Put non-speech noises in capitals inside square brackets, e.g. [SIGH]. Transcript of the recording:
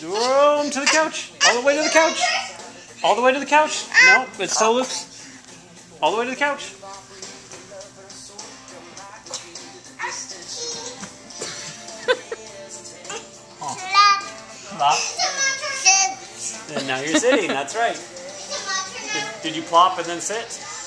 Boom, to the couch. All the way to the couch. All the way to the couch. No, it's still loose. All the way to the couch. [LAUGHS] Plop. And now you're sitting. That's right. Did, did you plop and then sit?